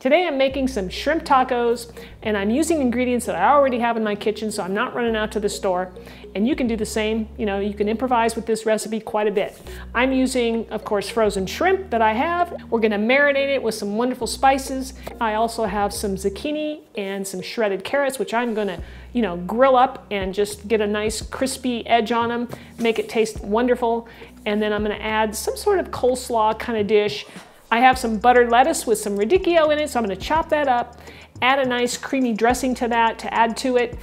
Today I'm making some shrimp tacos and I'm using ingredients that I already have in my kitchen so I'm not running out to the store. And you can do the same, you know, you can improvise with this recipe quite a bit. I'm using, of course, frozen shrimp that I have. We're gonna marinate it with some wonderful spices. I also have some zucchini and some shredded carrots, which I'm gonna, you know, grill up and just get a nice crispy edge on them, make it taste wonderful. And then I'm gonna add some sort of coleslaw kind of dish I have some buttered lettuce with some radicchio in it, so I'm gonna chop that up, add a nice creamy dressing to that to add to it,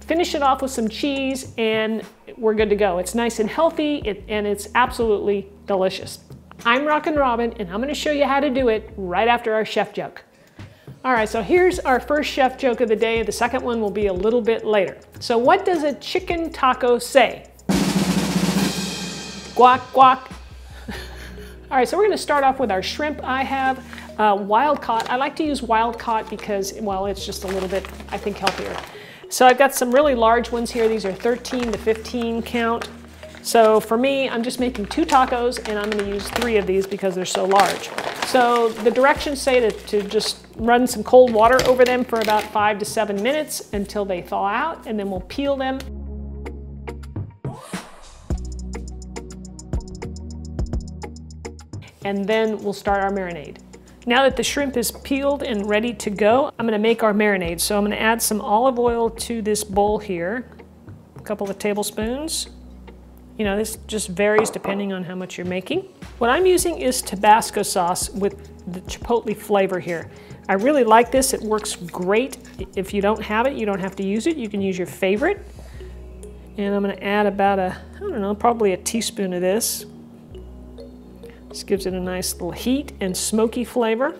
finish it off with some cheese, and we're good to go. It's nice and healthy, and it's absolutely delicious. I'm Rockin' Robin, and I'm gonna show you how to do it right after our chef joke. All right, so here's our first chef joke of the day. The second one will be a little bit later. So what does a chicken taco say? Guac, guac, all right, so we're gonna start off with our shrimp. I have uh, wild caught. I like to use wild caught because, well, it's just a little bit, I think, healthier. So I've got some really large ones here. These are 13 to 15 count. So for me, I'm just making two tacos and I'm gonna use three of these because they're so large. So the directions say to, to just run some cold water over them for about five to seven minutes until they thaw out and then we'll peel them. And then we'll start our marinade. Now that the shrimp is peeled and ready to go, I'm gonna make our marinade. So I'm gonna add some olive oil to this bowl here, a couple of tablespoons. You know, this just varies depending on how much you're making. What I'm using is Tabasco sauce with the chipotle flavor here. I really like this, it works great. If you don't have it, you don't have to use it. You can use your favorite. And I'm gonna add about a, I don't know, probably a teaspoon of this. This gives it a nice little heat and smoky flavor.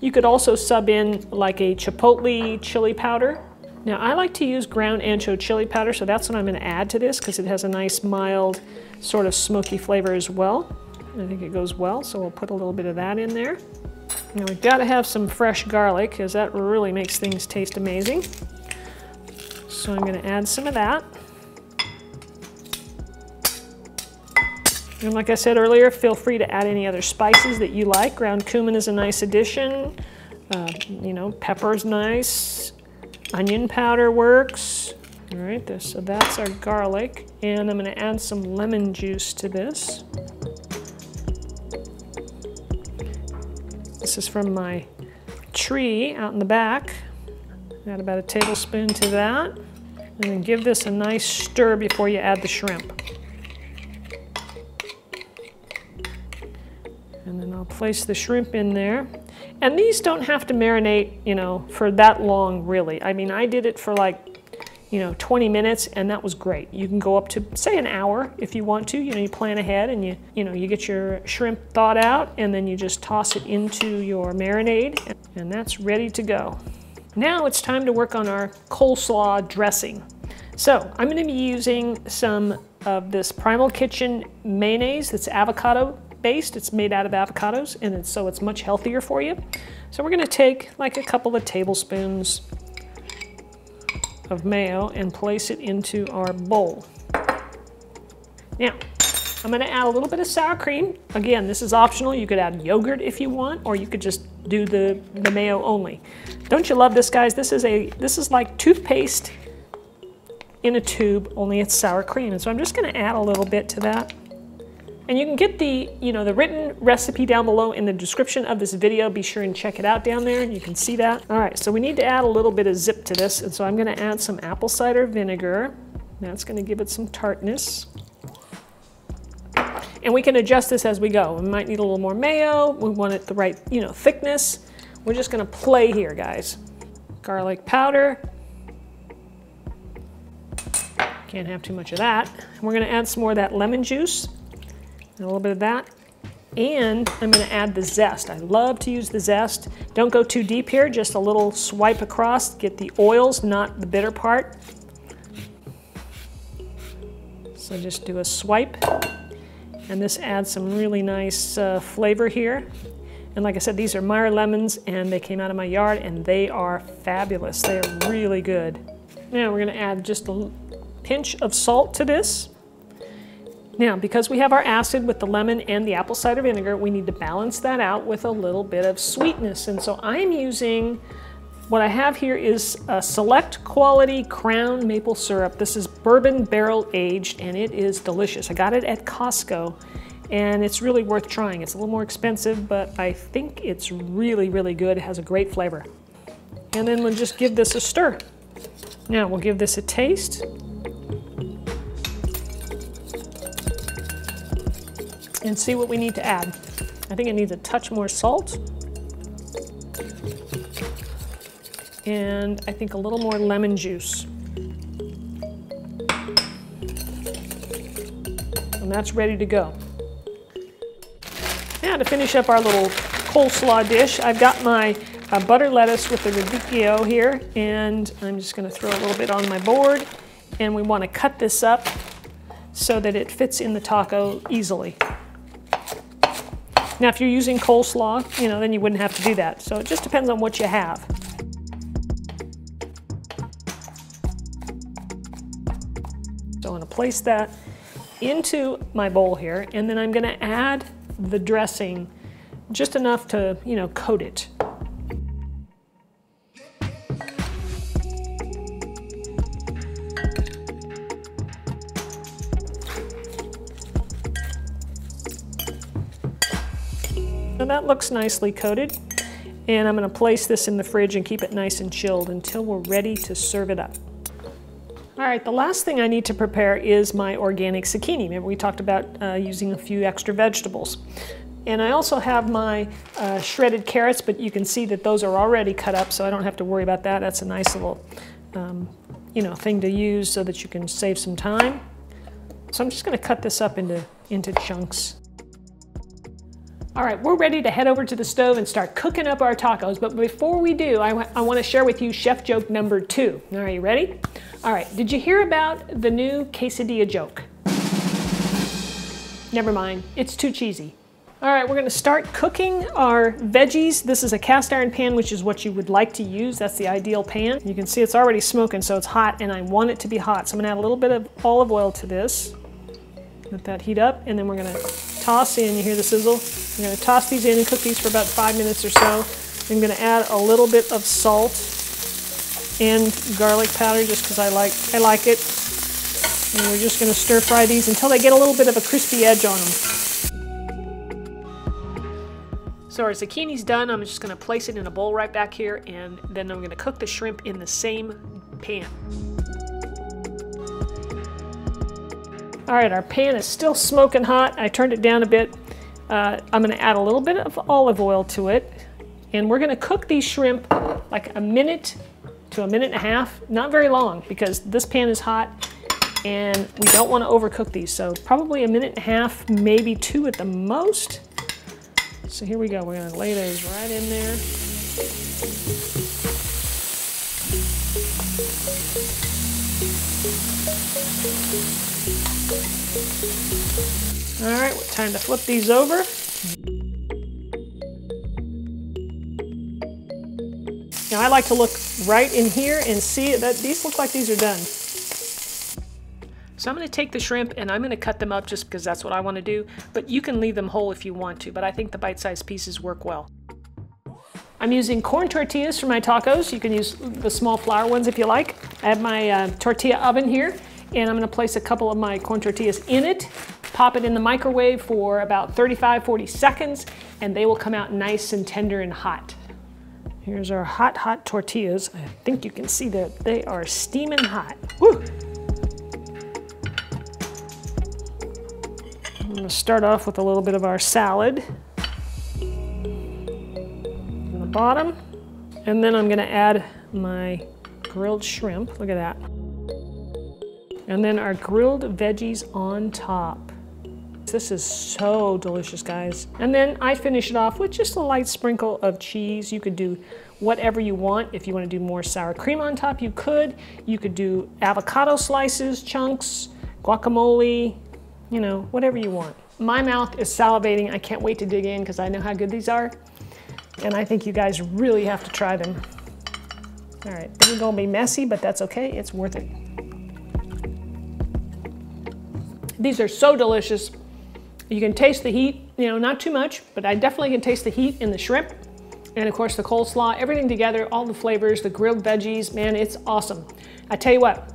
You could also sub in like a chipotle chili powder. Now I like to use ground ancho chili powder, so that's what I'm gonna add to this because it has a nice mild sort of smoky flavor as well. I think it goes well, so we'll put a little bit of that in there. Now we've got to have some fresh garlic because that really makes things taste amazing. So I'm gonna add some of that. And like I said earlier, feel free to add any other spices that you like. Ground cumin is a nice addition. Uh, you know, pepper's nice. Onion powder works. All right, this, so that's our garlic. And I'm gonna add some lemon juice to this. This is from my tree out in the back. Add about a tablespoon to that. And then give this a nice stir before you add the shrimp. And then I'll place the shrimp in there. And these don't have to marinate, you know, for that long, really. I mean, I did it for like, you know, 20 minutes and that was great. You can go up to, say, an hour if you want to. You know, you plan ahead and you, you know, you get your shrimp thawed out and then you just toss it into your marinade and that's ready to go. Now it's time to work on our coleslaw dressing. So I'm gonna be using some of this Primal Kitchen mayonnaise that's avocado based. It's made out of avocados, and it's, so it's much healthier for you. So we're gonna take like a couple of tablespoons of mayo and place it into our bowl. Now, I'm gonna add a little bit of sour cream. Again, this is optional. You could add yogurt if you want, or you could just do the, the mayo only. Don't you love this, guys? This is a this is like toothpaste in a tube, only it's sour cream. And so I'm just gonna add a little bit to that. And you can get the, you know, the written recipe down below in the description of this video. Be sure and check it out down there you can see that. All right, so we need to add a little bit of zip to this. And so I'm gonna add some apple cider vinegar. That's gonna give it some tartness. And we can adjust this as we go. We might need a little more mayo. We want it the right, you know, thickness. We're just gonna play here, guys. Garlic powder. Can't have too much of that. We're gonna add some more of that lemon juice a little bit of that. And I'm gonna add the zest. I love to use the zest. Don't go too deep here, just a little swipe across, get the oils, not the bitter part. So just do a swipe. And this adds some really nice uh, flavor here. And like I said, these are Meyer lemons and they came out of my yard and they are fabulous. They are really good. Now we're gonna add just a pinch of salt to this. Now, because we have our acid with the lemon and the apple cider vinegar, we need to balance that out with a little bit of sweetness. And so I'm using, what I have here is a select quality crown maple syrup. This is bourbon barrel aged and it is delicious. I got it at Costco and it's really worth trying. It's a little more expensive, but I think it's really, really good. It has a great flavor. And then we'll just give this a stir. Now we'll give this a taste. And see what we need to add. I think it needs a touch more salt. And I think a little more lemon juice. And that's ready to go. Now to finish up our little coleslaw dish, I've got my uh, butter lettuce with the radicchio here, and I'm just gonna throw a little bit on my board, and we wanna cut this up so that it fits in the taco easily. Now if you're using coleslaw, you know, then you wouldn't have to do that. So it just depends on what you have. So I'm gonna place that into my bowl here, and then I'm gonna add the dressing just enough to, you know, coat it. That looks nicely coated. And I'm gonna place this in the fridge and keep it nice and chilled until we're ready to serve it up. All right, the last thing I need to prepare is my organic zucchini. Remember we talked about uh, using a few extra vegetables. And I also have my uh, shredded carrots, but you can see that those are already cut up, so I don't have to worry about that. That's a nice little, um, you know, thing to use so that you can save some time. So I'm just gonna cut this up into, into chunks. All right, we're ready to head over to the stove and start cooking up our tacos. But before we do, I, I want to share with you chef joke number two. All right, you ready? All right, did you hear about the new quesadilla joke? Never mind, it's too cheesy. All right, we're gonna start cooking our veggies. This is a cast iron pan, which is what you would like to use. That's the ideal pan. You can see it's already smoking, so it's hot, and I want it to be hot. So I'm gonna add a little bit of olive oil to this. Let that heat up, and then we're gonna toss in, you hear the sizzle? I'm gonna toss these in and cook these for about five minutes or so. I'm gonna add a little bit of salt and garlic powder just because I like, I like it. And we're just gonna stir fry these until they get a little bit of a crispy edge on them. So our zucchini's done. I'm just gonna place it in a bowl right back here and then I'm gonna cook the shrimp in the same pan. All right, our pan is still smoking hot. I turned it down a bit. Uh, I'm gonna add a little bit of olive oil to it. And we're gonna cook these shrimp like a minute to a minute and a half. Not very long because this pan is hot and we don't wanna overcook these. So probably a minute and a half, maybe two at the most. So here we go, we're gonna lay those right in there. All right, time to flip these over. Now I like to look right in here and see that these look like these are done. So I'm gonna take the shrimp and I'm gonna cut them up just because that's what I wanna do, but you can leave them whole if you want to, but I think the bite-sized pieces work well. I'm using corn tortillas for my tacos. You can use the small flour ones if you like. I have my uh, tortilla oven here and I'm gonna place a couple of my corn tortillas in it, pop it in the microwave for about 35, 40 seconds, and they will come out nice and tender and hot. Here's our hot, hot tortillas. I think you can see that they are steaming hot. Woo! I'm gonna start off with a little bit of our salad in the bottom, and then I'm gonna add my grilled shrimp. Look at that. And then our grilled veggies on top. This is so delicious, guys. And then I finish it off with just a light sprinkle of cheese. You could do whatever you want. If you want to do more sour cream on top, you could. You could do avocado slices, chunks, guacamole, you know, whatever you want. My mouth is salivating. I can't wait to dig in because I know how good these are. And I think you guys really have to try them. All right, is gonna be messy, but that's okay. It's worth it. These are so delicious. You can taste the heat, you know, not too much, but I definitely can taste the heat in the shrimp. And of course the coleslaw, everything together, all the flavors, the grilled veggies, man, it's awesome. I tell you what,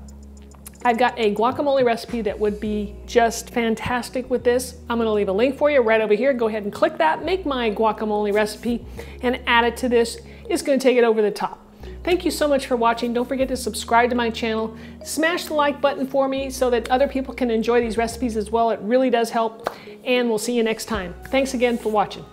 I've got a guacamole recipe that would be just fantastic with this. I'm gonna leave a link for you right over here. Go ahead and click that, make my guacamole recipe and add it to this. It's gonna take it over the top. Thank you so much for watching. Don't forget to subscribe to my channel. Smash the like button for me so that other people can enjoy these recipes as well. It really does help. And we'll see you next time. Thanks again for watching.